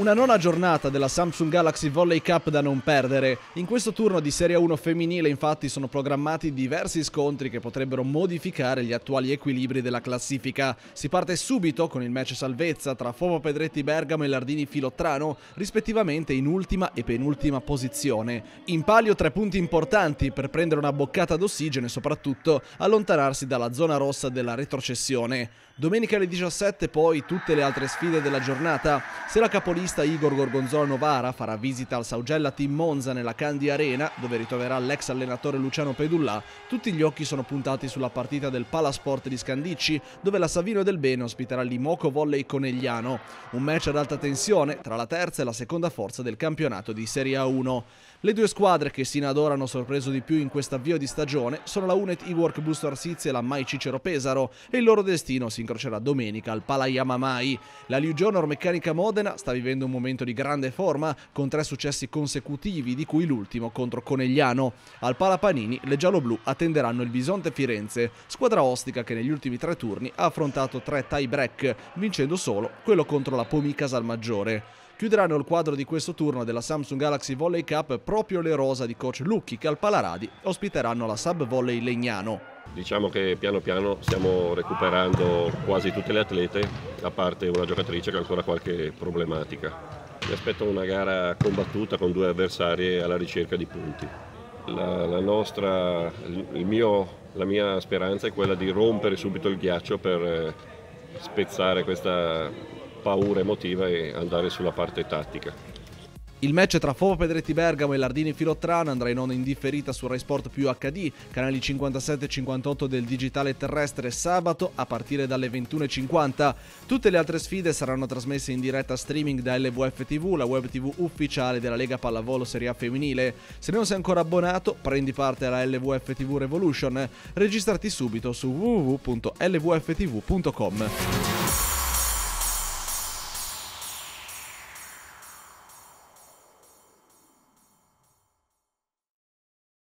Una nona giornata della Samsung Galaxy Volley Cup da non perdere. In questo turno di Serie 1 femminile infatti sono programmati diversi scontri che potrebbero modificare gli attuali equilibri della classifica. Si parte subito con il match salvezza tra Fovo Pedretti Bergamo e Lardini Filottrano, rispettivamente in ultima e penultima posizione. In palio tre punti importanti per prendere una boccata d'ossigeno e soprattutto allontanarsi dalla zona rossa della retrocessione. Domenica alle 17 poi tutte le altre sfide della giornata. Se la capolista Igor Gorgonzola Novara farà visita al Saugella Team Monza nella Candy Arena, dove ritroverà l'ex allenatore Luciano Pedullà, tutti gli occhi sono puntati sulla partita del Palasport di Scandicci, dove la Savino del Bene ospiterà l'Imoco Volley Conegliano. Un match ad alta tensione tra la terza e la seconda forza del campionato di Serie A1. Le due squadre che sino ad ora hanno sorpreso di più in questo avvio di stagione sono la Unet E-Work Busto Arsizio e la Mai Cicero Pesaro e il loro destino si incrocerà domenica al Pala Yamamai. La Liu Honor Meccanica Modena sta vivendo un momento di grande forma con tre successi consecutivi di cui l'ultimo contro Conegliano. Al Pala Panini le giallo-blu attenderanno il Visonte Firenze, squadra ostica che negli ultimi tre turni ha affrontato tre tie break, vincendo solo quello contro la Pomica Salmaggiore. Chiuderanno il quadro di questo turno della Samsung Galaxy Volley Cup proprio le rosa di coach Lucchi che al Palaradi ospiteranno la Sub Volley Legnano. Diciamo che piano piano stiamo recuperando quasi tutte le atlete, a parte una giocatrice che ha ancora qualche problematica. Mi aspetto una gara combattuta con due avversarie alla ricerca di punti. La, la, nostra, mio, la mia speranza è quella di rompere subito il ghiaccio per eh, spezzare questa paura emotiva e andare sulla parte tattica. Il match tra Fovo Pedretti Bergamo e Lardini Filottrano andrà in onda indifferita su Rai Sport più HD, canali 57 e 58 del digitale terrestre sabato a partire dalle 21.50. Tutte le altre sfide saranno trasmesse in diretta streaming da LVF TV, la web TV ufficiale della Lega Pallavolo Serie A femminile. Se non sei ancora abbonato, prendi parte alla LVF TV Revolution. Registrati subito su www.lvftv.com.